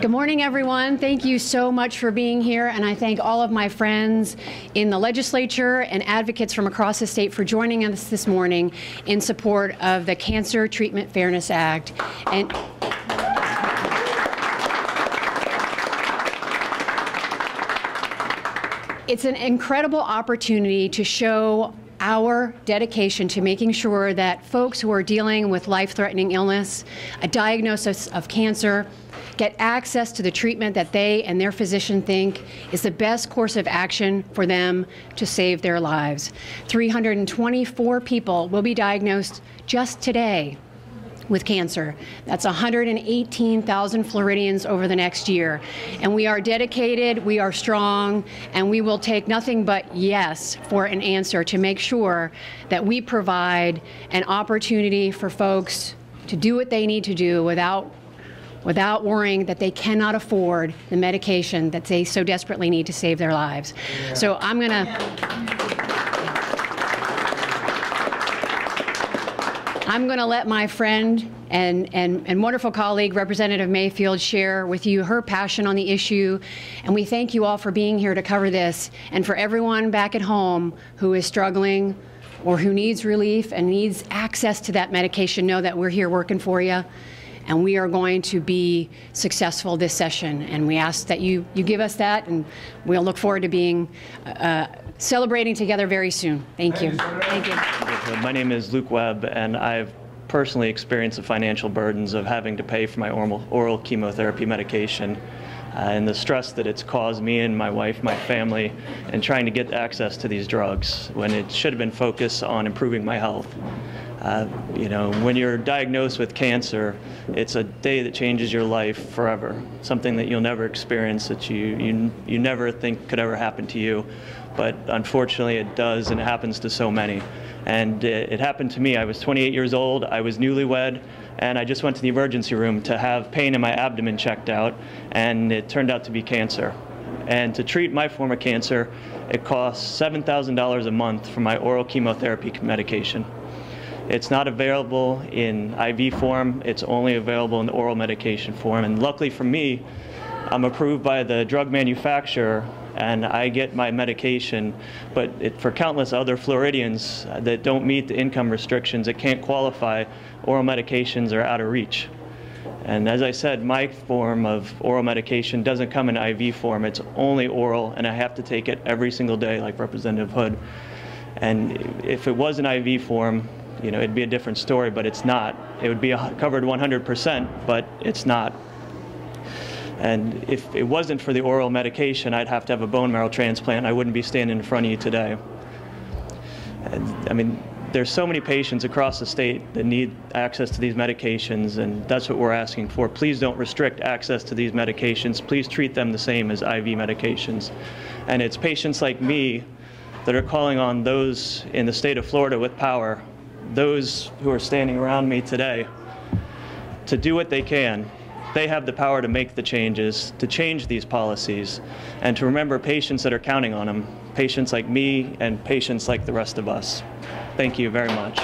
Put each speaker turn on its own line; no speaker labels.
Good morning, everyone. Thank you so much for being here, and I thank all of my friends in the legislature and advocates from across the state for joining us this morning in support of the Cancer Treatment Fairness Act. And it's an incredible opportunity to show our dedication to making sure that folks who are dealing with life-threatening illness, a diagnosis of cancer, get access to the treatment that they and their physician think is the best course of action for them to save their lives. 324 people will be diagnosed just today with cancer. That's 118,000 Floridians over the next year. And we are dedicated, we are strong, and we will take nothing but yes for an answer to make sure that we provide an opportunity for folks to do what they need to do without without worrying that they cannot afford the medication that they so desperately need to save their lives. Yeah. So I'm going to I'm going to let my friend and, and, and wonderful colleague, Representative Mayfield, share with you her passion on the issue. And we thank you all for being here to cover this. And for everyone back at home who is struggling or who needs relief and needs access to that medication, know that we're here working for you and we are going to be successful this session. And we ask that you, you give us that, and we'll look forward to being uh, celebrating together very soon. Thank you. Thank you.
My name is Luke Webb, and I've personally experienced the financial burdens of having to pay for my oral, oral chemotherapy medication. Uh, and the stress that it's caused me and my wife, my family, and trying to get access to these drugs when it should have been focused on improving my health. Uh, you know, when you're diagnosed with cancer, it's a day that changes your life forever. Something that you'll never experience, that you, you, you never think could ever happen to you. But unfortunately, it does, and it happens to so many. And it, it happened to me. I was 28 years old, I was newlywed, and I just went to the emergency room to have pain in my abdomen checked out, and it turned out to be cancer. And to treat my form of cancer, it costs $7,000 a month for my oral chemotherapy medication. It's not available in IV form. It's only available in the oral medication form. And luckily for me, I'm approved by the drug manufacturer and I get my medication. But it, for countless other Floridians that don't meet the income restrictions, that can't qualify, oral medications are out of reach. And as I said, my form of oral medication doesn't come in IV form. It's only oral, and I have to take it every single day, like Representative Hood. And if it was an IV form, you know, it'd be a different story, but it's not. It would be covered 100%, but it's not. And if it wasn't for the oral medication, I'd have to have a bone marrow transplant. I wouldn't be standing in front of you today. And, I mean, there's so many patients across the state that need access to these medications, and that's what we're asking for. Please don't restrict access to these medications. Please treat them the same as IV medications. And it's patients like me that are calling on those in the state of Florida with power those who are standing around me today to do what they can. They have the power to make the changes, to change these policies, and to remember patients that are counting on them, patients like me and patients like the rest of us. Thank you very much.